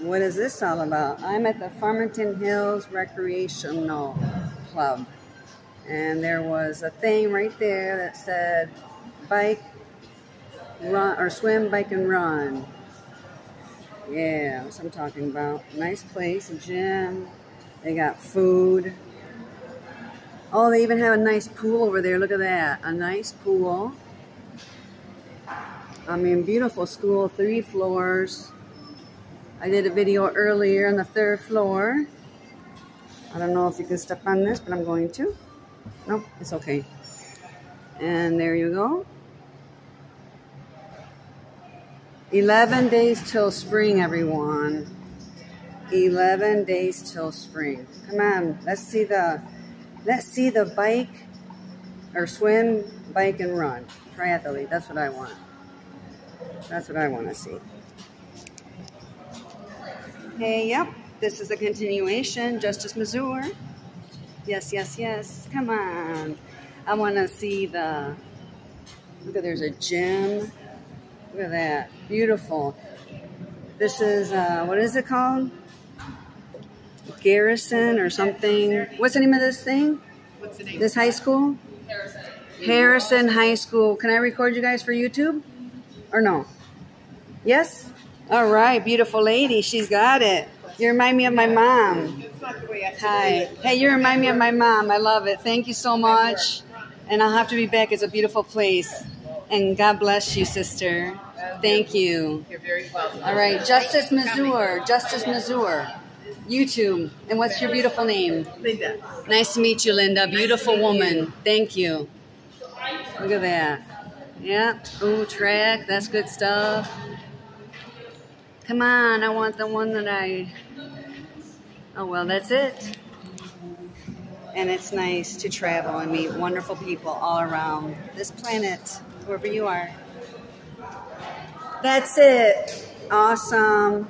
What is this all about? I'm at the Farmington Hills Recreational Club. And there was a thing right there that said bike, run, or swim, bike, and run. Yeah, that's what I'm talking about. Nice place, a gym. They got food. Oh, they even have a nice pool over there. Look at that. A nice pool. I mean, beautiful school, three floors. I did a video earlier on the third floor. I don't know if you can step on this, but I'm going to. Nope, it's okay. And there you go. 11 days till spring, everyone. 11 days till spring. Come on, let's see the let's see the bike or swim, bike and run. Triathlete, that's what I want. That's what I want to see. Hey, yep, this is a continuation, Justice Mazur. Yes, yes, yes, come on. I want to see the, look at, there's a gym. Look at that, beautiful. This is, uh, what is it called? Garrison or something. What's the name of this thing? What's the name? This high school? Harrison. Harrison High School. Can I record you guys for YouTube? Or no? Yes? All right, beautiful lady. She's got it. You remind me of my mom. It's not the way I should Hi. Hey, you remind me of my mom. I love it. Thank you so much. And I'll have to be back. It's a beautiful place. And God bless you, sister. Thank you. You're very welcome. All right, Justice Mazur. Justice Mazur. YouTube. And what's your beautiful name? Linda. Nice to meet you, Linda. Beautiful woman. Thank you. Look at that. Yeah. Ooh, track. That's good stuff. Come on. I want the one that I. Oh, well, that's it. And it's nice to travel and meet wonderful people all around this planet, wherever you are. That's it. Awesome.